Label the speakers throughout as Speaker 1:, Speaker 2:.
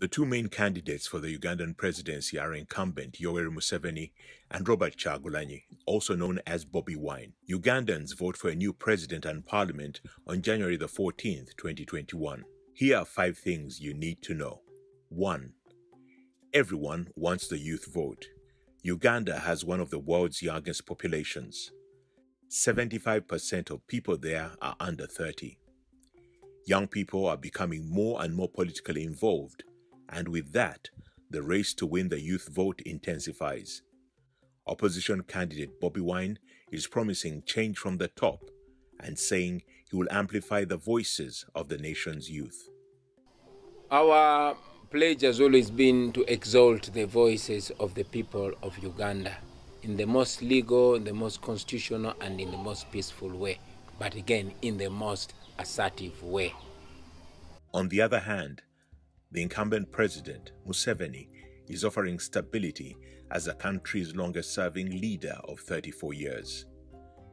Speaker 1: The two main candidates for the Ugandan presidency are incumbent Yoweri Museveni and Robert Kyagulanyi, also known as Bobi Wine. Ugandans vote for a new president and parliament on January the 14th, 2021. Here are five things you need to know. 1. Everyone wants the youth vote. Uganda has one of the world's youngest populations. 75% of people there are under 30. Young people are becoming more and more politically involved, and with that, the race to win the youth vote intensifies. Opposition candidate Bobi Wine is promising change from the top and saying he will amplify the voices of the nation's youth.
Speaker 2: Our pledge has always been to exalt the voices of the people of Uganda in the most legal, in the most constitutional, and in the most peaceful way, but again, in the most assertive way.
Speaker 1: On the other hand, the incumbent president, Museveni, is offering stability as the country's longest serving leader of 34 years.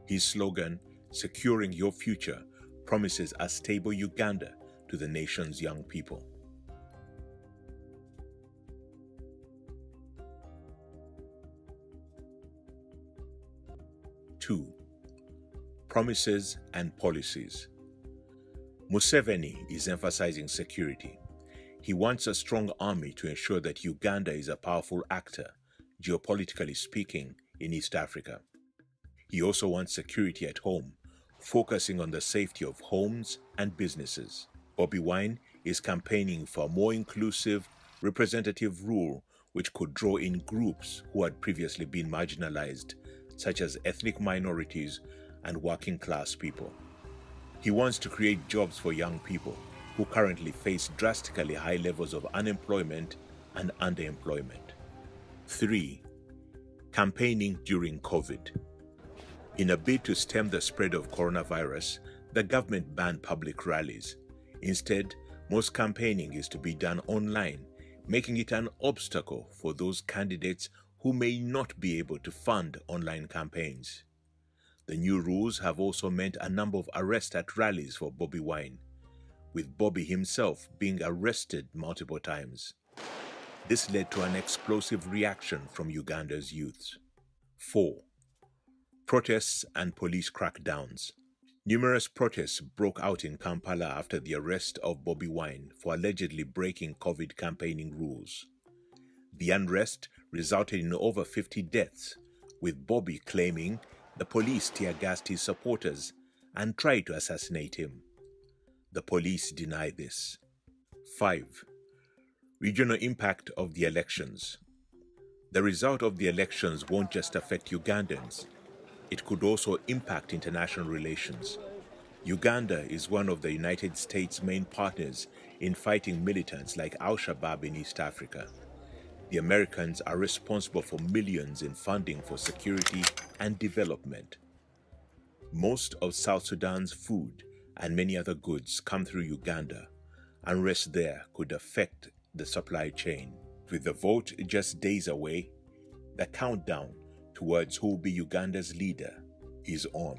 Speaker 1: His slogan, Securing Your Future, promises a stable Uganda to the nation's young people. 2. Promises and Policies Museveni is emphasizing security. He wants a strong army to ensure that Uganda is a powerful actor, geopolitically speaking, in East Africa. He also wants security at home, focusing on the safety of homes and businesses. Bobi Wine is campaigning for a more inclusive, representative rule which could draw in groups who had previously been marginalized such as ethnic minorities and working class people. He wants to create jobs for young people who currently face drastically high levels of unemployment and underemployment. 3. Campaigning during COVID. In a bid to stem the spread of coronavirus, the government banned public rallies. Instead, most campaigning is to be done online, making it an obstacle for those candidates who may not be able to fund online campaigns. The new rules have also meant a number of arrests at rallies for Bobi Wine, with Bobi himself being arrested multiple times. This led to an explosive reaction from Uganda's youths. 4. Protests and police crackdowns. Numerous protests broke out in Kampala after the arrest of Bobi Wine for allegedly breaking COVID campaigning rules. The unrest resulted in over 50 deaths, with Bobi claiming the police tear gassed his supporters and tried to assassinate him. The police deny this. 5. Regional impact of the elections. The result of the elections won't just affect Ugandans, it could also impact international relations. Uganda is one of the United States' main partners in fighting militants like Al Shabaab in East Africa. The Americans are responsible for millions in funding for security and development. Most of South Sudan's food and many other goods come through Uganda. Unrest there could affect the supply chain. With the vote just days away, the countdown towards who will be Uganda's leader is on.